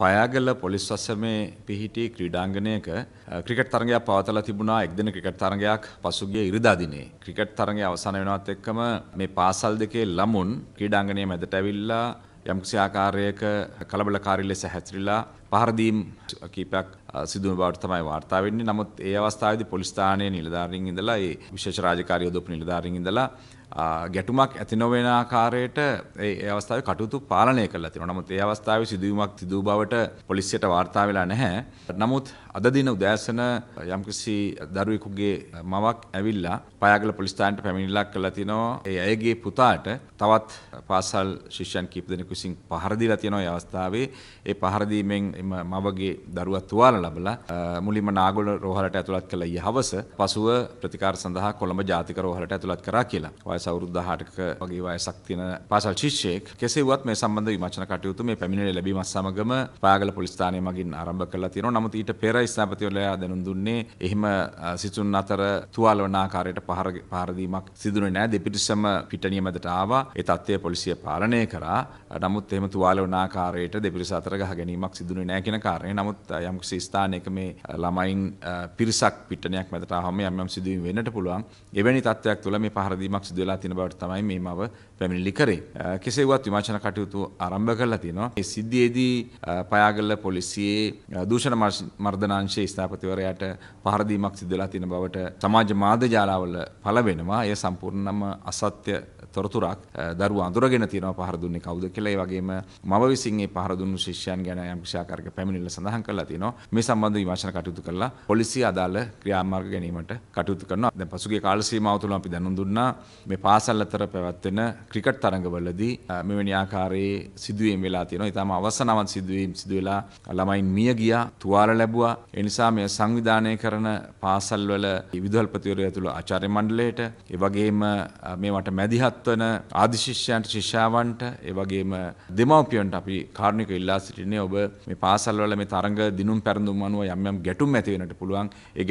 Payagala police වසමේ පිහිටි ක්‍රීඩාංගනයක cricket තරගයක් පවතලා තිබුණා එක්දින cricket තරගයක් පසුගිය ඉරිදා දිනේ. ක්‍රිකට් තරගය අවසන් වෙනවත් එක්කම මේ පාසල් දෙකේ ළමුන් ක්‍රීඩාංගනය මැදට ඇවිල්ලා යම්කිසි ආකාරයක කලබලකාරී ලෙස හැසිරිලා පහරදීම් කීපයක් සිදුවන බවට තමයි වාර්තා වෙන්නේ. නමුත් ඒ අවස්ථාවේදී පොලිස් ස්ථානයේ නිලධාරීන් ඉඳලා ඒ විශේෂ රාජකාරී යොදපු නිලධාරීන් ඉඳලා ගැටුමක් ඇති නොවන ආකාරයට ඒ අවස්ථාවේ කටයුතු පාලනය කරලා තියෙනවා. නමුත් ඒ අවස්ථාවේ සිදුවීමක් සිදු බවට පොලිසියට වාර්තා වෙලා නැහැ. නමුත් අද දින උදෑසන යම්කිසි දරුවෙකුගේ මවක් ඇවිල්ලා පයාගල පොලිස් ස්ථානයට පැමිණිල්ලක් කළා තිනවා. ඒ අයගේ පුතාට තවත් පාසල් ශිෂ්‍යයන් කීප දෙනෙකු විසින් පහර දීලා තියෙනවා. ඒ අවස්ථාවේ ඒ පහර දීමෙන් එම මවගේ දරුවා තුවාල ලබලා මුලින්ම නාගොල රෝහලට ඇතුළත් කළ ඊ හවස පසුව ප්‍රතිකාර සඳහා කොළඹ ජාතික රෝහලට ඇතුළත් කරා කියලා. වයස අවුරුදු 18ක වගේ වයසක් තියෙන පාසල් ශිෂ්‍යයෙක් කෙසේ වුවත් මේ සම්බන්ධ විමර්ශන කටයුතු මේ පැමිණිලි ලැබීමත් සමගම පාගල පොලිස් ස්ථානය මගින් ආරම්භ කරලා තියෙනවා. නමුත් ඊට පෙර ස්ථාපතිවරයා දැනුම් දුන්නේ එහෙම සිසුන් අතර තුවාල වන ආකාරයට පහර පහර දීමක් සිදුුනේ නැහැ. දෙපිටිසම පිටණිය මැදට ආවා. ඒ තත්ත්වය පොලිසිය පාලනය කරා. නමුත් එහෙම තුවාල වන ආකාරයට දෙපිරිස අතර ගහ ගැනීමක් සිදුුනේ නැහැ කියන කාරණේ. නමුත් යම්කිසි ස්ථානයක මේ ළමයින් පිරිසක් පිටණයක් මැදට ආවම යම් යම් සිදුවීම් වෙන්නට පුළුවන්. එවැනි තත්ත්වයක් තුළ මේ පහර දීමක් සිදු වෙලා තියෙන බවට තමයි මේ මව පැමිණිලි කරේ. කෙසේ වුවත් විමර්ශන කටයුතු ආරම්භ කරලා තියෙනවා. මේ සිද්ධියේදී පයාගල්ල පොලිසියේ දූෂණ මර්ධනාංශයේ ස්ථාපතිවරයාට පහර දීමක් සිදු වෙලා තියෙන බවට සමාජ මාධ්‍ය ජාලාවල පළ වෙනවා. එය සම්පූර්ණම අසත්‍ය තොරතුරක් දරුවා අඳුරගෙන තියෙනවා පහර දුන්නේ කවුද කියලා. ඒ වගේම මව විසින් මේ පහර දුන්නු ශිෂ්‍යයන් ගැන යම් කිසිආකාරයක පැමිණිල්ල සඳහන් කරලා තියෙනවා. මේ සම්බන්ධ විමර්ශන කටයුතු කළා. පොලිසිය අදාළ ක්‍රියාමාර්ග ගැනීමට කටයුතු කරනවා. දැන් පසුගිය කාල සීමාව තුළ අපි දැනුම් දුන්නා මේ පාසල් අතර පැවැත්වෙන ක්‍රිකට් තරඟවලදී මෙවැනි ආකාරයේ සිදුවීම් වෙලා තියෙනවා. ඊටම අවසනාවක් සිදුවීම් සිදු වෙලා ළමයින් මිය ගියා, තුවාල ලැබුවා. ඒ නිසා මේ සංවිධානය කරන පාසල්වල විදුහල්පතිවරයා ඇතුළු ආචාර්ය මණ්ඩලයට, ඒ වගේම මේවට මැදිහත් වන ආදි ශිෂ්‍යයන්ට, ශිෂ්‍යාවන්ට, ඒ වගේම දෙමව්පියන්ට අපි කාරුණිකව ඉල්ලා සිටින්නේ ඔබ මේ පාසල්වල මේ තරඟ දිනුම් පැරඳුම් අනුව යම් යම් ගැටුම් ඇති වෙන්නට පුළුවන්. ඒ